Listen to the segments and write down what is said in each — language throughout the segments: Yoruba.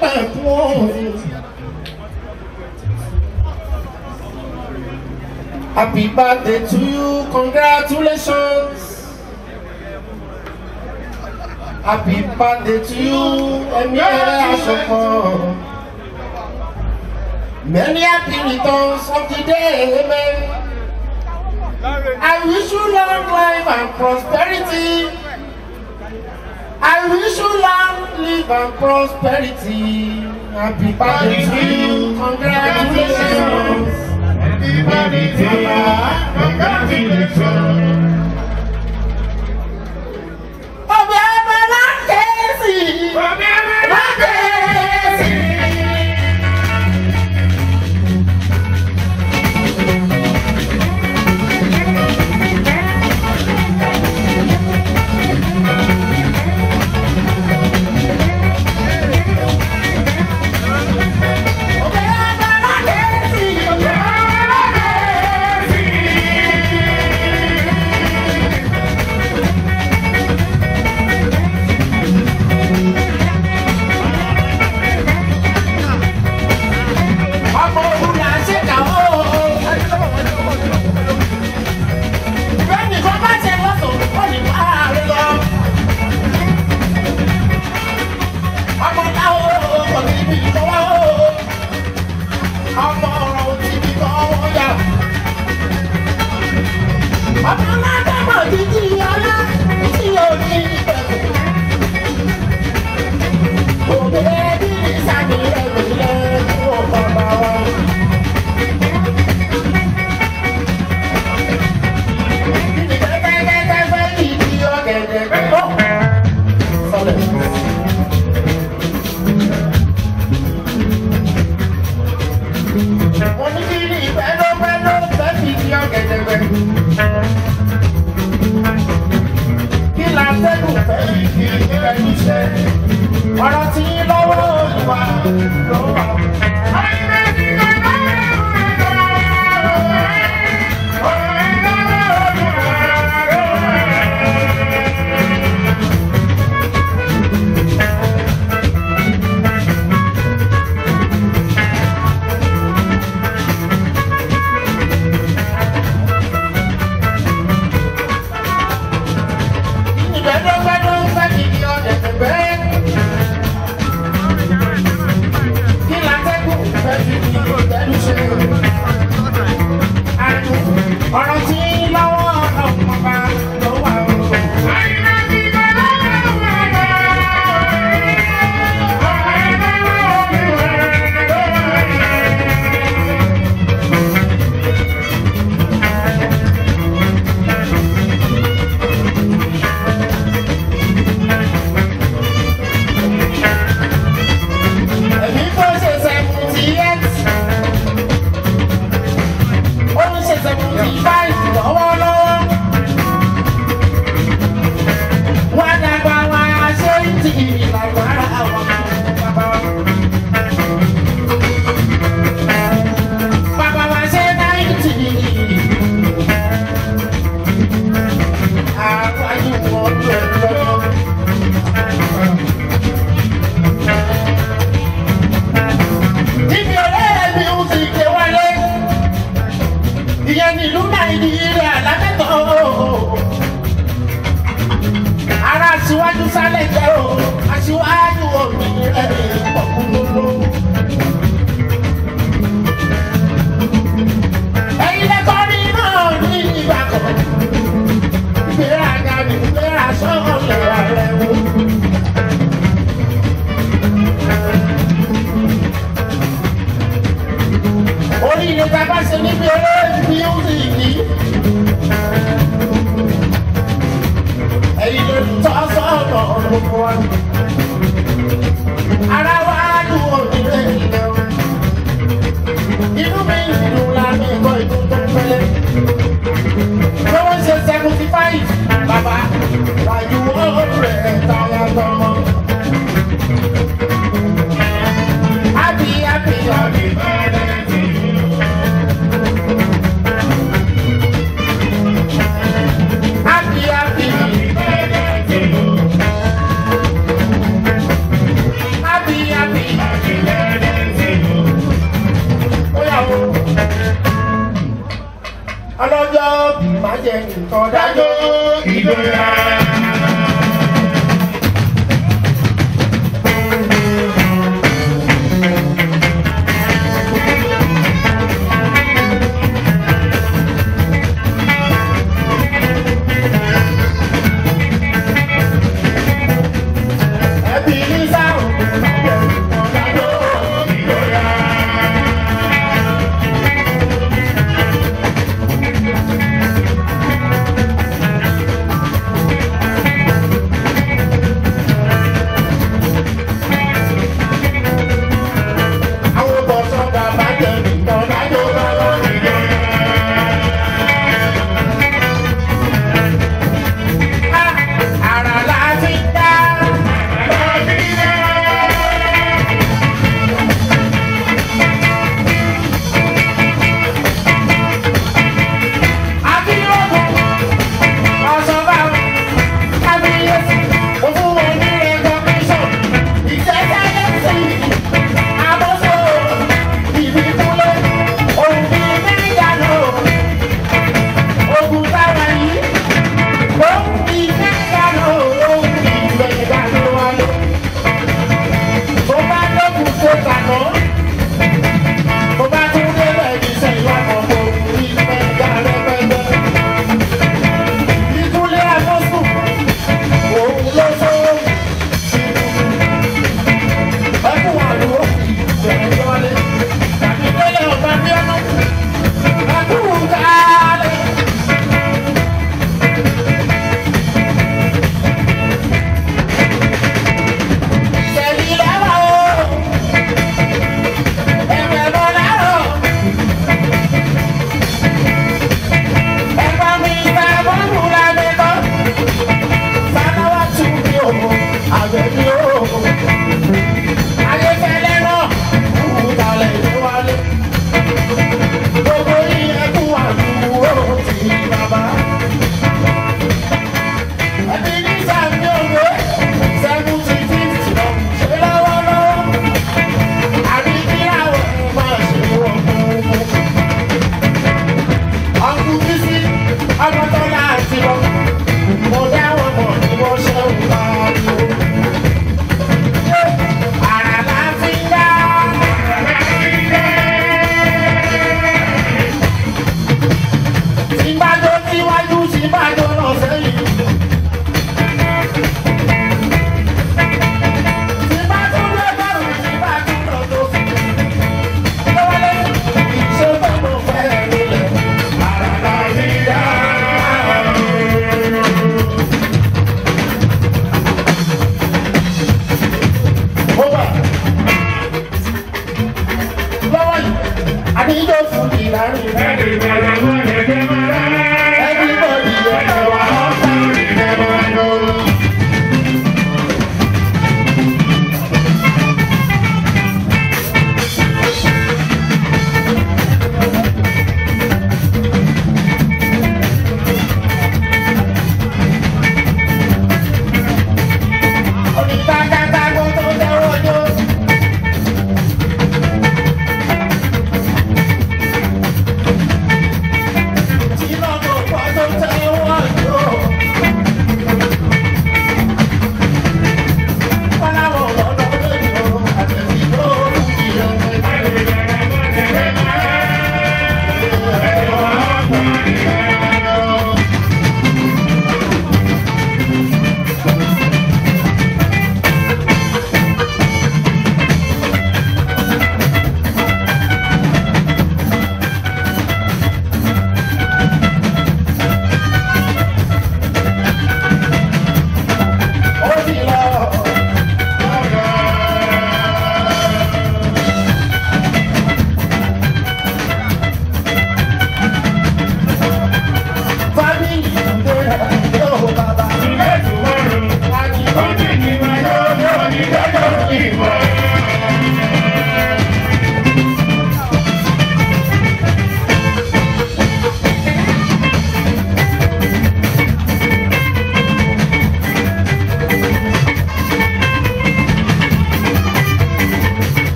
pẹ̀kún. Happy birthday to you, congratulations. Happy birthday to you, ẹ̀mí Many happy returns of the day, amen. I wish you long life and prosperity. I wish you long live and prosperity. Happy birthday to you. Congratulations. Happy birthday to you. Congratulations. Ọbẹ̀ ọmọ láti ẹ̀sìn. Ọbẹ̀ ọmọ láti ẹ̀sìn.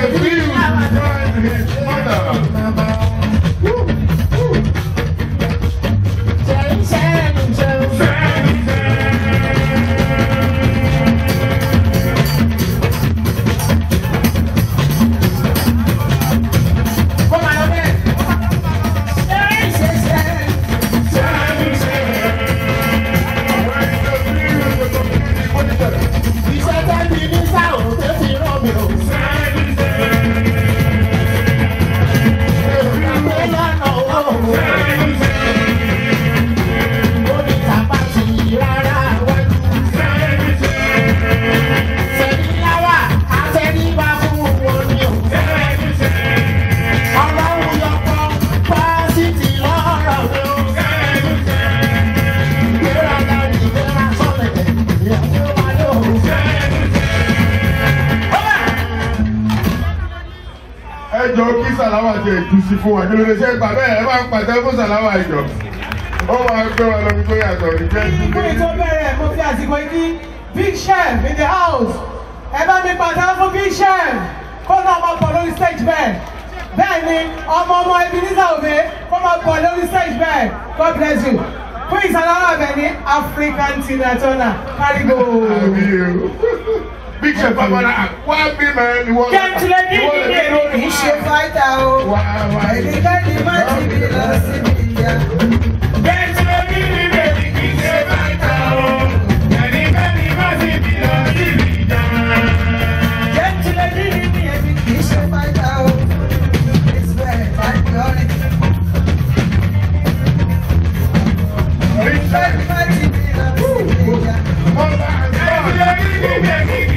David, and his mother. sàlámà ìjọ ó máa gbé wa lọ sí pé àtọ̀ ní jẹ́ sí. bẹ̀rẹ̀ mo fi àsìkò ìdí big chef in the house ẹ bá mi pàtàkì fún big chef kó náà máa pọ̀ lórí stage bẹ́ẹ̀ bẹ́ẹ̀ ni ọmọ ọmọ Ebenezer Obey kó máa pọ̀ lórí stage bẹ́ẹ̀ God bless you fún ìsàlámà bẹ̀ ní African Tina Turner kárí picture bàbá náà wá bí mẹ́ ni wọ́n lè kí wọ́n lè kí wọ́n lè mú ṣe fáìtà o ẹ̀ẹ́dẹ́gbẹ́ ni má ti bí lọ síbi ìyá. Everybody,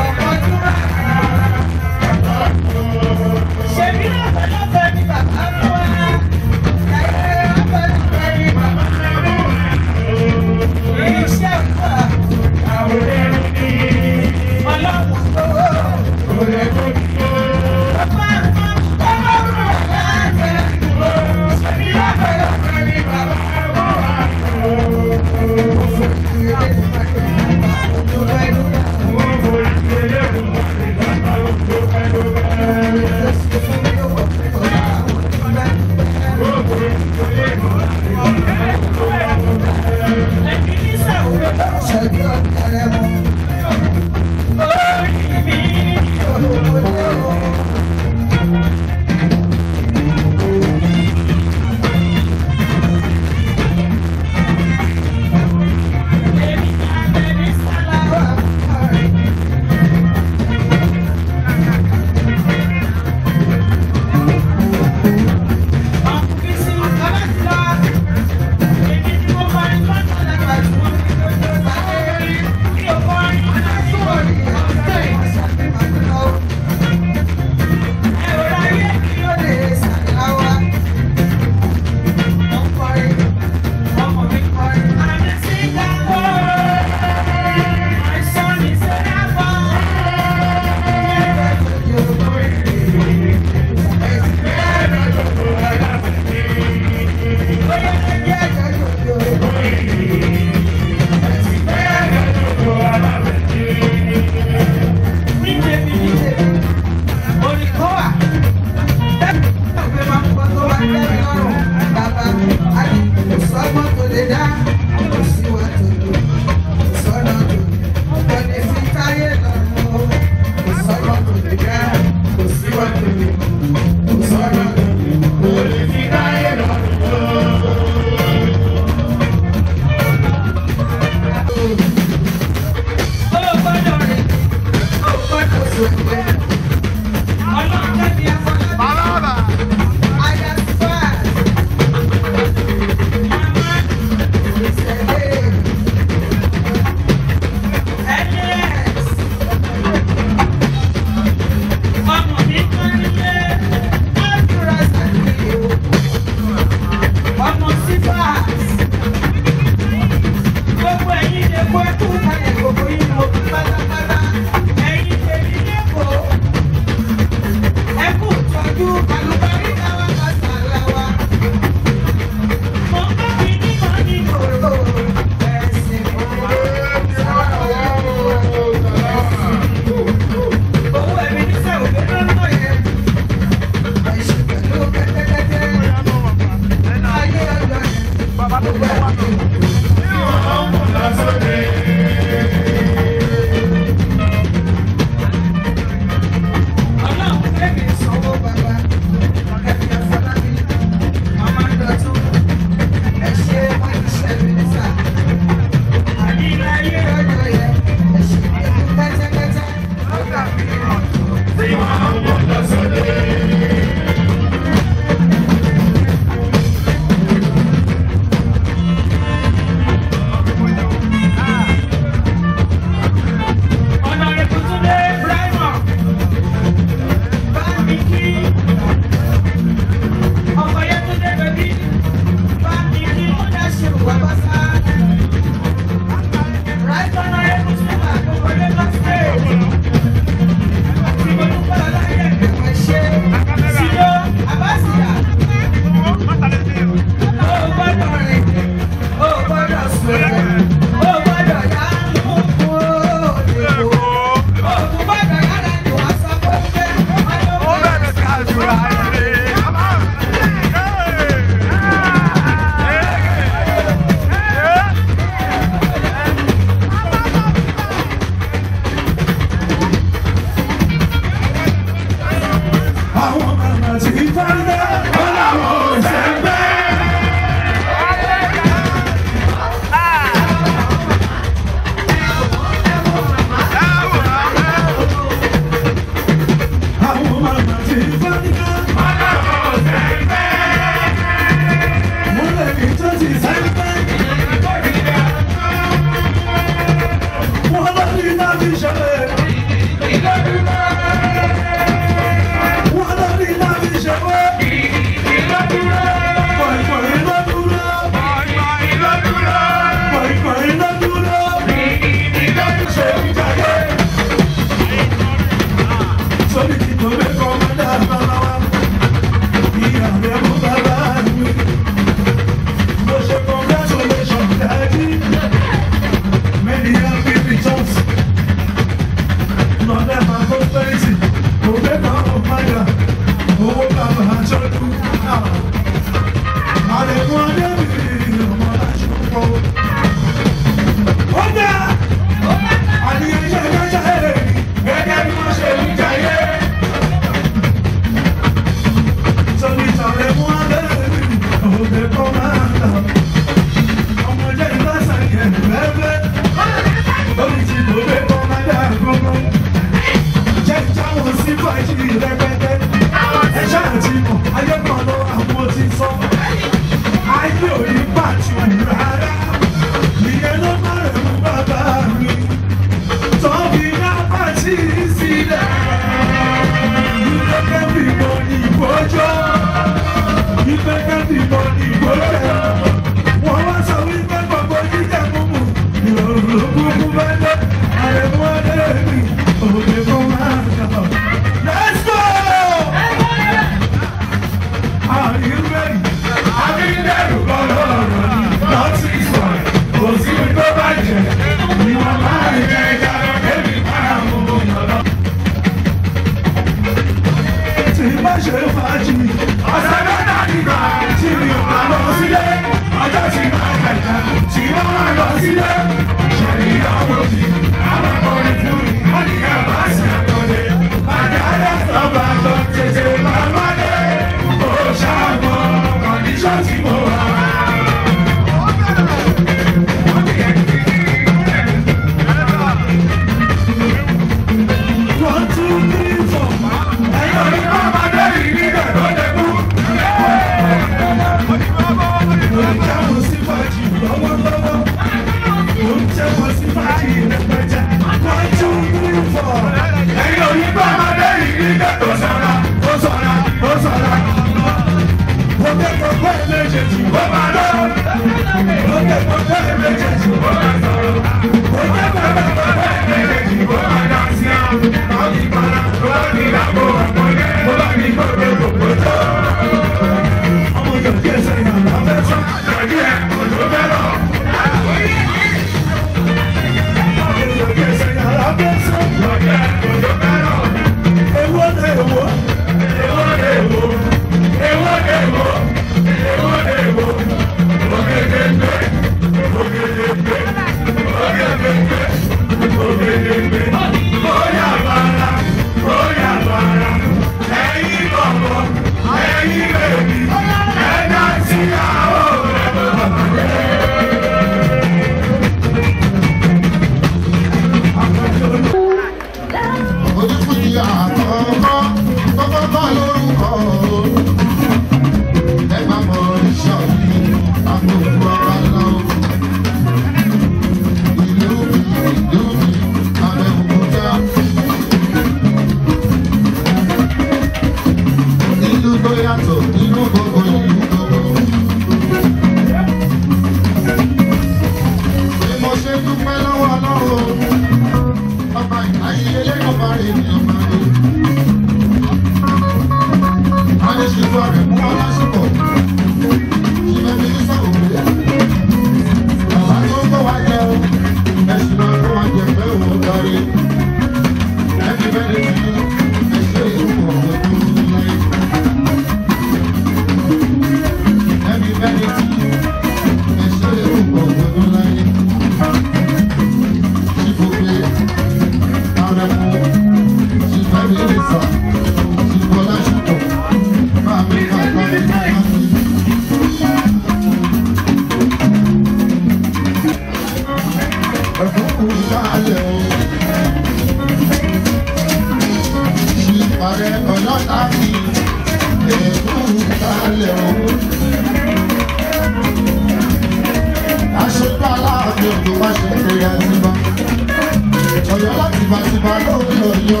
tìbàtìbà lóòrò yó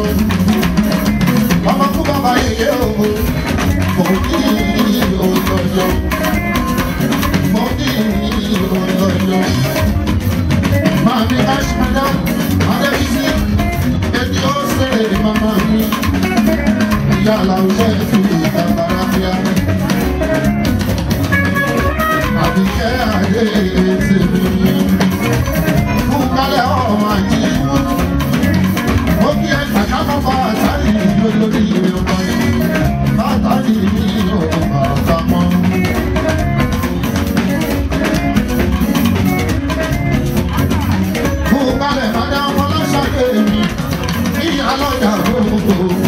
ọmọ kú bàbá yèyé òwò kò ní òyòyò kò ní òyòyò. Mami Ashmada Adébísí ẹni ó ṣe màmá mi ìyá àlàó ṣe. Cristo.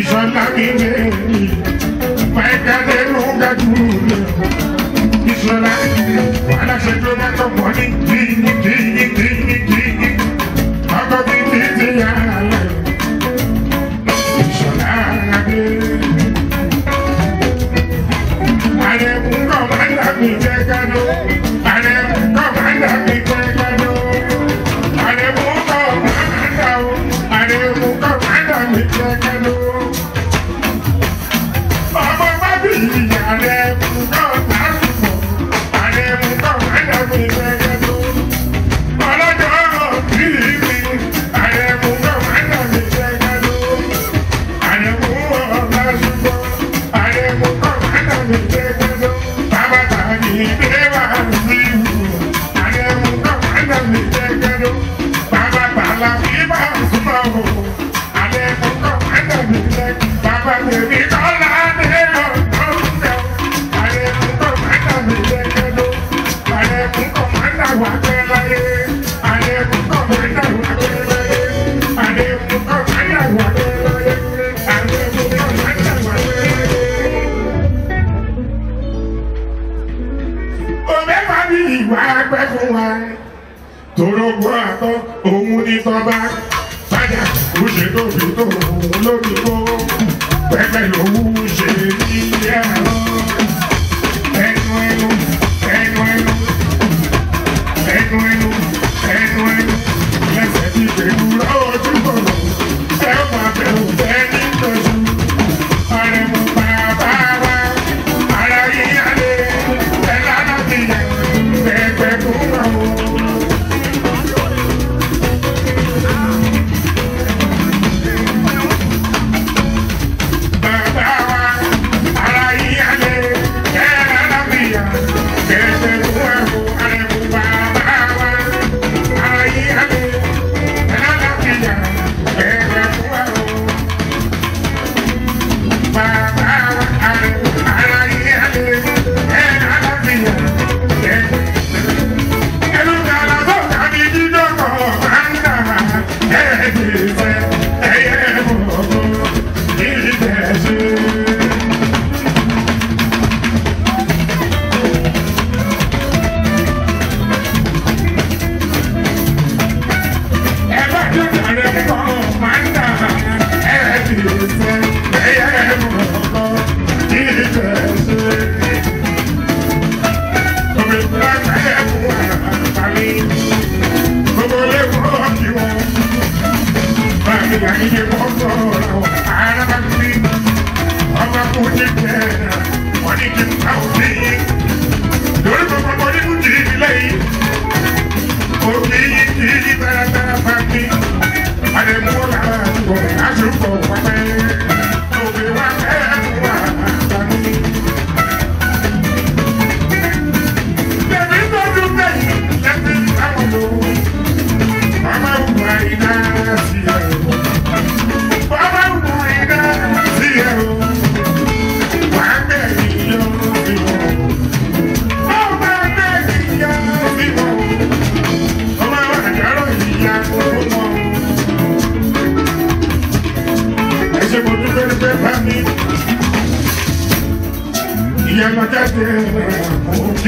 Islam, I said, you're not the money,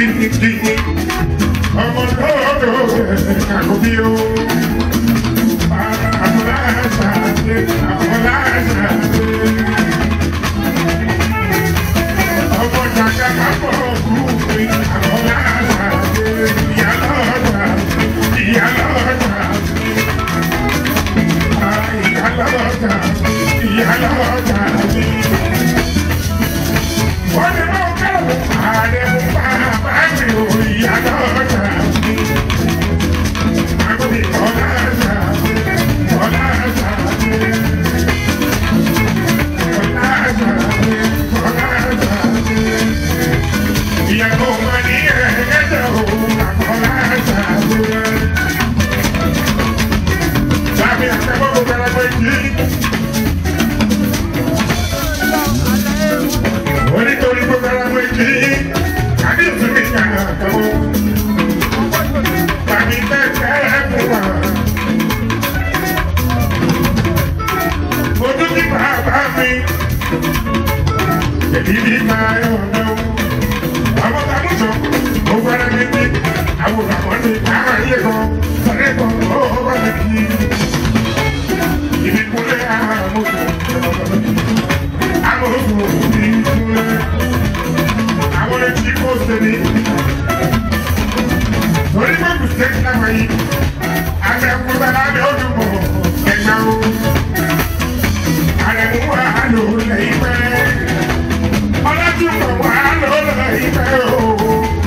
I'm on fire, I am a feel. ìdí tayọ lọ́wọ́. àwọn àlùjọ ó fẹ́rẹ́ mi ní àwòrán àkọ́ni àárín ẹ̀kọ́ sọ̀rọ̀ ẹ̀kọ́ ó bá mi kí. ìdíkúnlẹ̀ àmọ́tò àmọ́tò ìdíkúnlẹ̀ àwọn etí kò sẹ́ni. torí pé mistake náà wáyé àtẹ̀kùnrin àbẹ̀ ọdún mọ̀ ẹ̀gbà o. àrẹ̀mú wa lò lẹ́yìn pẹ́rẹ́. do when I love you.